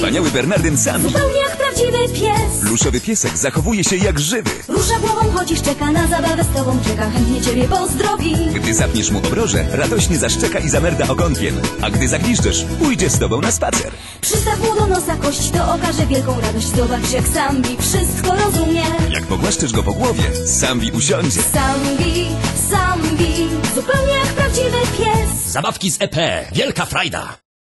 Wspaniały Bernardyn Sambi. Zupełnie jak prawdziwy pies. Luszowy piesek zachowuje się jak żywy. Rusza głową, chodzisz, czeka na zabawę z tobą, czeka chętnie ciebie pozdrowi. Gdy zapniesz mu obroże, radośnie zaszczeka i zamerda ogonkiem. A gdy zagniszczesz, pójdzie z tobą na spacer. Przystaw mu do nosa kość, to okaże wielką radość. Zobacz jak Sambi wszystko rozumie. Jak pogłaszczysz go po głowie, Sambi usiądzie. Sambi, Sambi, zupełnie jak prawdziwy pies. Zabawki z EP. Wielka frajda.